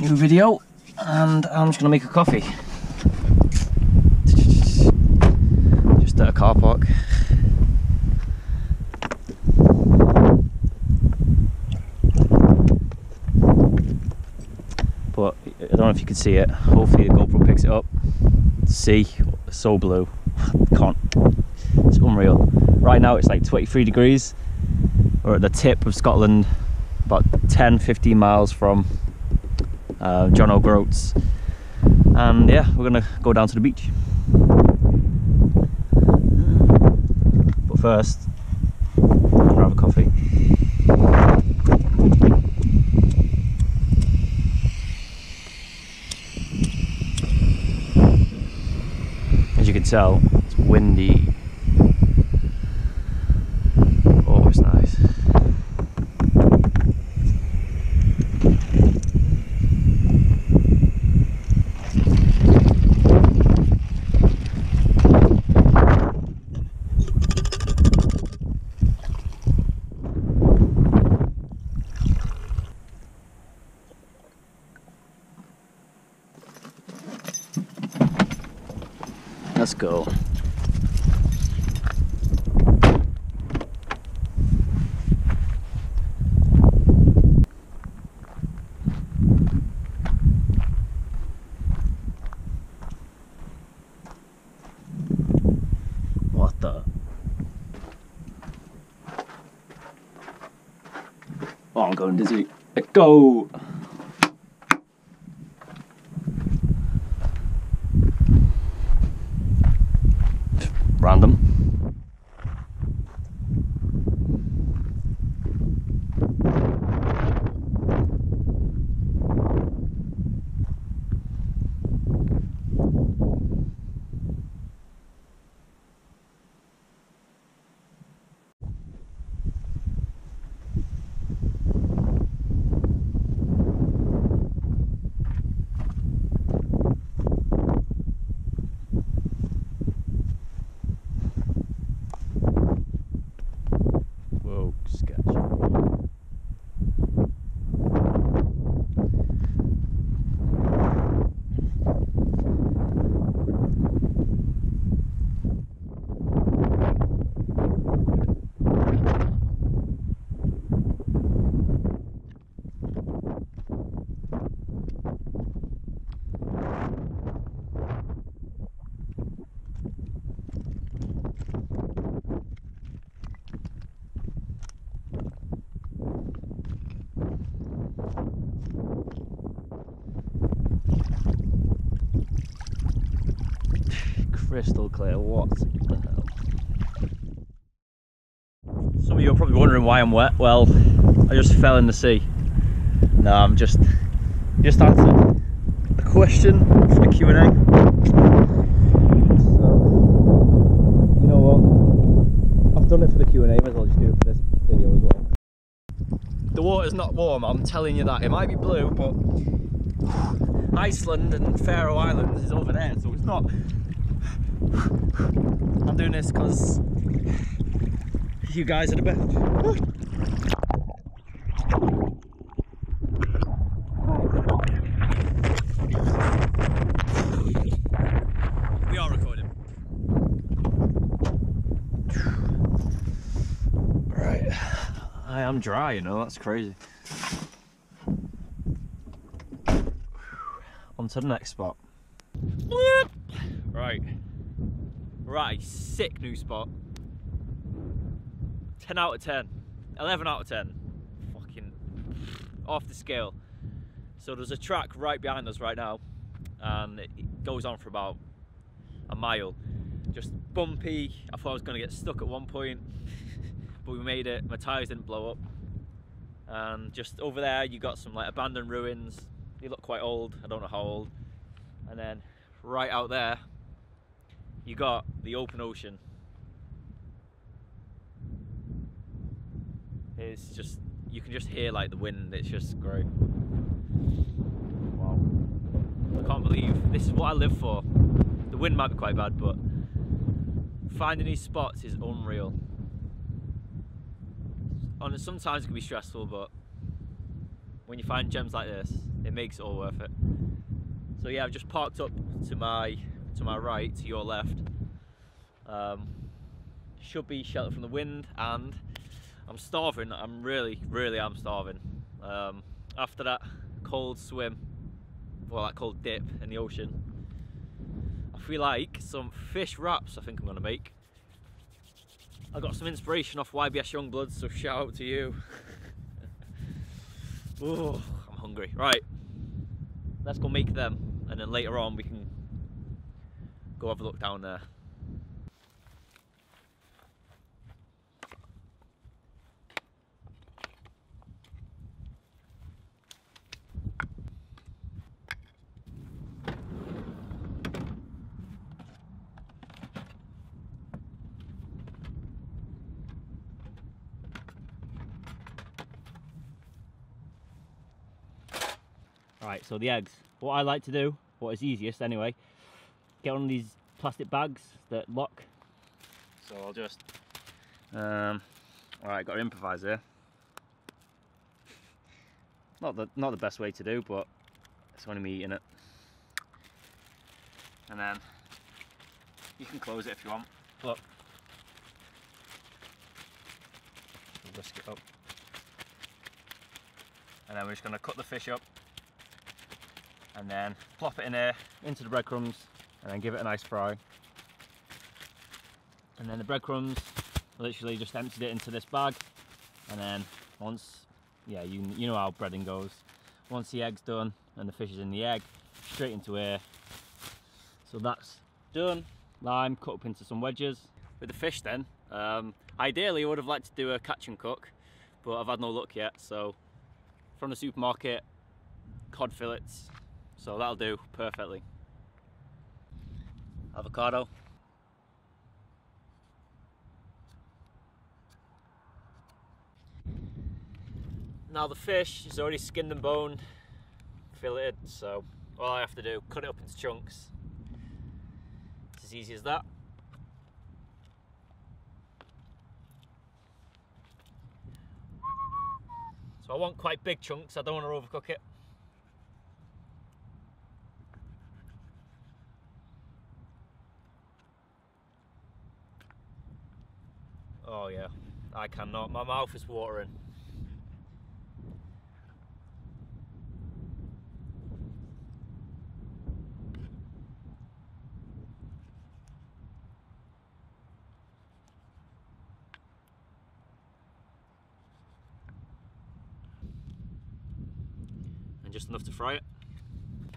new video and I'm just gonna make a coffee. Just at a car park. But I don't know if you can see it. Hopefully the GoPro picks it up. Sea, so blue. Can't. It's unreal. Right now it's like 23 degrees. We're at the tip of Scotland, about 10 15 miles from uh, John O'Groats. And yeah, we're gonna go down to the beach. But first, I'm gonna have a coffee. As you can tell, it's windy. Oh, it's nice. Let's go. What the? Oh, I'm going dizzy. Let's go! Crystal clear, what the hell? Some of you are probably wondering why I'm wet. Well, I just fell in the sea. No, I'm just just answered a question for the Q&A. So, you know what? I've done it for the Q&A, might as well just do it for this video as well. The water's not warm, I'm telling you that. It might be blue, but Iceland and Faroe Islands is over there, so it's not. I'm doing this because you guys are the best. We are recording. Right. I am dry, you know, that's crazy. On to the next spot. Right. Right, sick new spot. 10 out of 10. 11 out of 10. Fucking off the scale. So there's a track right behind us right now, and it goes on for about a mile. Just bumpy. I thought I was going to get stuck at one point, but we made it. My tyres didn't blow up. And just over there, you got some like abandoned ruins. They look quite old. I don't know how old. And then right out there, you got the open ocean. It's just you can just hear like the wind. It's just great. Wow. I can't believe this is what I live for. The wind might be quite bad, but finding these spots is unreal. And sometimes it can be stressful, but when you find gems like this, it makes it all worth it. So yeah, I've just parked up to my to my right, to your left. Um, should be sheltered from the wind, and I'm starving. I'm really, really am starving. Um, after that cold swim, well, that cold dip in the ocean, I feel like some fish wraps. I think I'm gonna make. I got some inspiration off YBS Youngbloods, so shout out to you. oh, I'm hungry. Right, let's go make them, and then later on we can go have a look down there. Right, so the eggs. What I like to do, what is easiest anyway, get one of these plastic bags that lock. So I'll just, um, all right, got to improvise here. Not the not the best way to do, but it's only me eating it. And then you can close it if you want. Look, whisk it up, and then we're just going to cut the fish up and then plop it in there into the breadcrumbs and then give it a nice fry. And then the breadcrumbs literally just emptied it into this bag. And then once yeah you, you know how breading goes. Once the egg's done and the fish is in the egg straight into here. So that's done. Lime cut up into some wedges. With the fish then um, ideally I would have liked to do a catch and cook but I've had no luck yet. So from the supermarket cod fillets. So that'll do perfectly. Avocado. Now the fish is already skinned and boned, filleted, so all I have to do, cut it up into chunks. It's as easy as that. So I want quite big chunks, I don't want to overcook it. Oh yeah, I cannot. My mouth is watering. And just enough to fry it.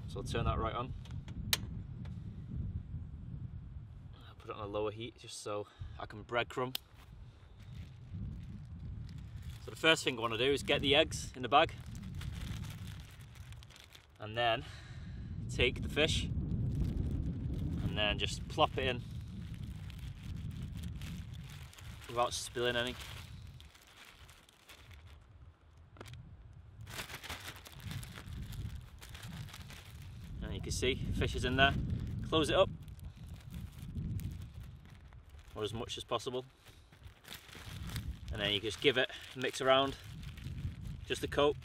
So I'll turn that right on. Put it on a lower heat just so I can breadcrumb the first thing I want to do is get the eggs in the bag and then take the fish and then just plop it in without spilling any. And you can see fish is in there. Close it up or as much as possible and then you just give it mix around just a coat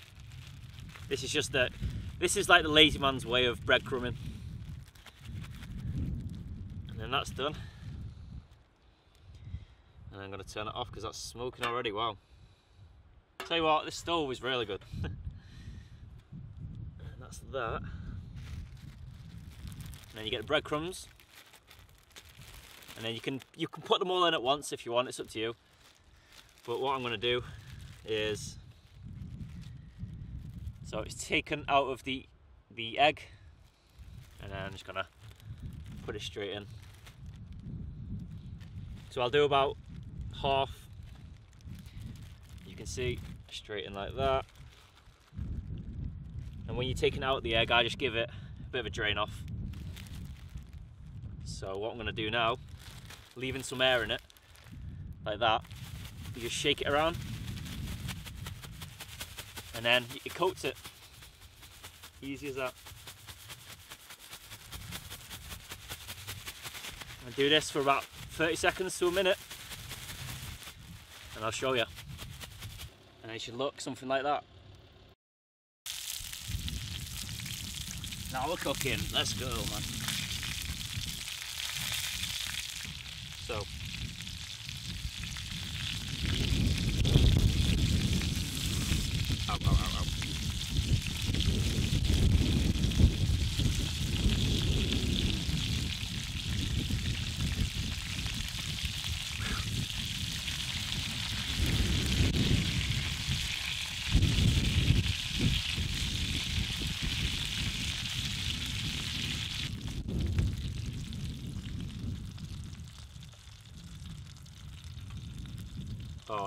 this is just the this is like the lazy man's way of breadcrumbing. And then that's done. And I'm going to turn it off because that's smoking already wow. Tell you what this stove is really good. And that's that. And then you get the breadcrumbs. And then you can you can put them all in at once if you want it's up to you but what I'm going to do is, so it's taken out of the, the egg and then I'm just going to put it straight in. So I'll do about half, you can see, straight in like that. And when you're taking out the egg, I just give it a bit of a drain off. So what I'm to do now, leaving some air in it, like that, you just shake it around and then it coats it. Easy as that. And do this for about 30 seconds to a minute and I'll show you. And it should look something like that. Now we're cooking, let's go man.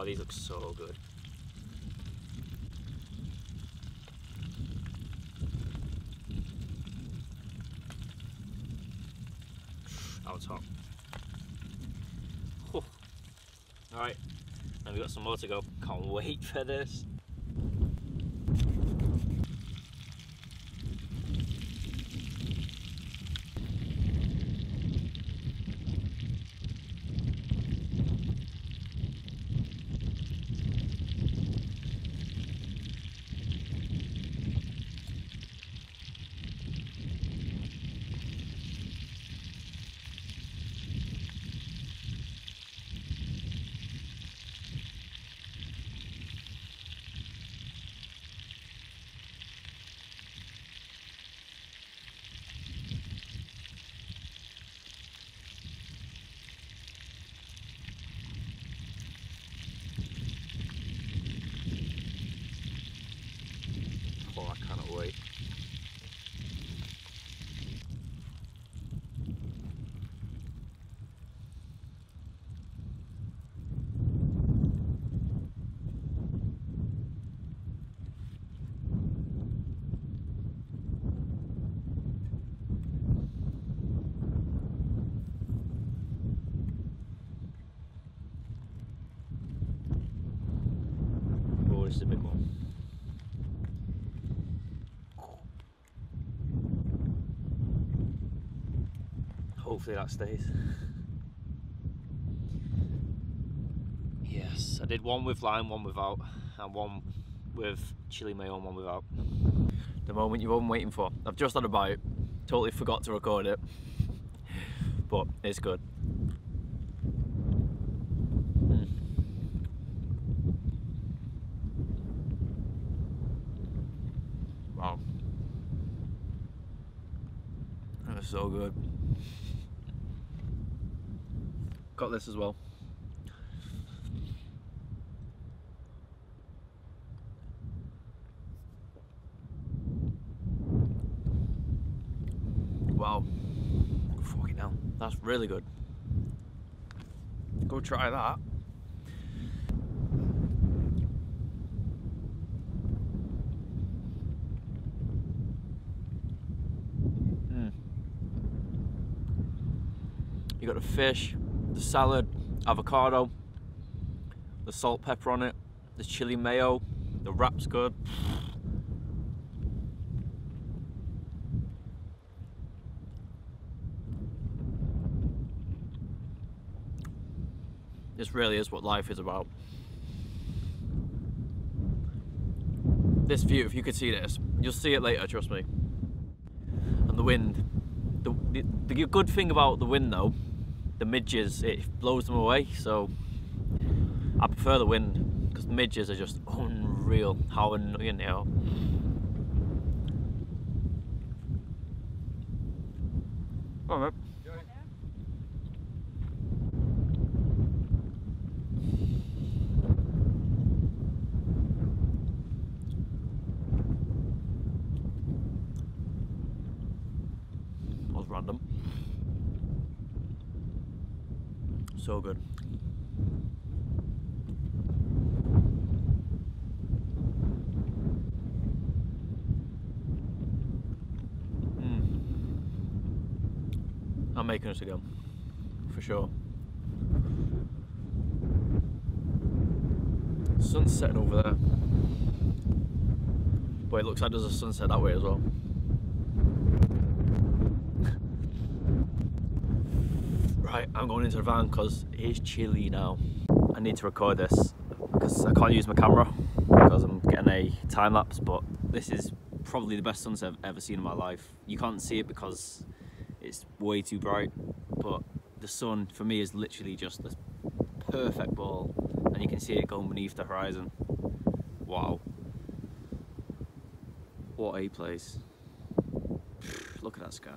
Oh, these look so good. That was hot. Whew. Alright, now we've got some more to go. Can't wait for this. Oh, I cannot wait. Oh, this is a big one. Hopefully that stays. Yes, I did one with lime, one without, and one with chili mayo and one without. The moment you've all been waiting for. I've just had a bite, totally forgot to record it, but it's good. Mm. Wow. That's so good. Got this as well. Wow. Fucking hell. That's really good. Go try that. Mm. You got a fish, the salad, avocado, the salt pepper on it, the chili mayo, the wrap's good. This really is what life is about. This view, if you could see this, you'll see it later, trust me. And the wind. The, the, the good thing about the wind though, the midges, it blows them away, so I prefer the wind because midges are just unreal how annoying they are. All right. That was random. So good. Mm. I'm making this again, for sure. Sun's setting over there. But it looks like there's a sunset that way as well. Right, I'm going into the van because it's chilly now. I need to record this because I can't use my camera because I'm getting a time lapse, but this is probably the best sunset I've ever seen in my life. You can't see it because it's way too bright, but the sun for me is literally just this perfect ball, and you can see it going beneath the horizon. Wow. What a place. Look at that sky.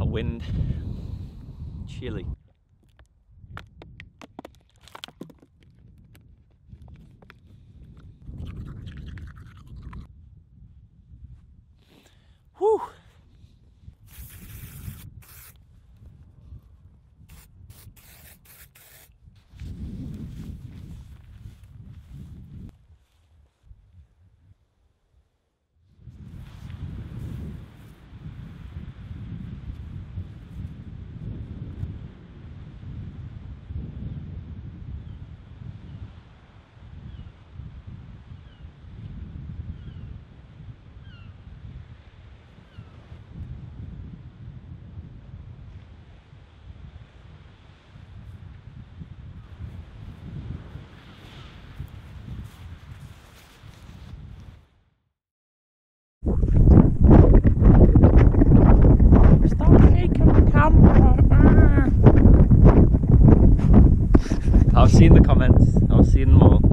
A wind, chilly. Whew. Stop shaking the camera. I've seen the comments. I've seen them all.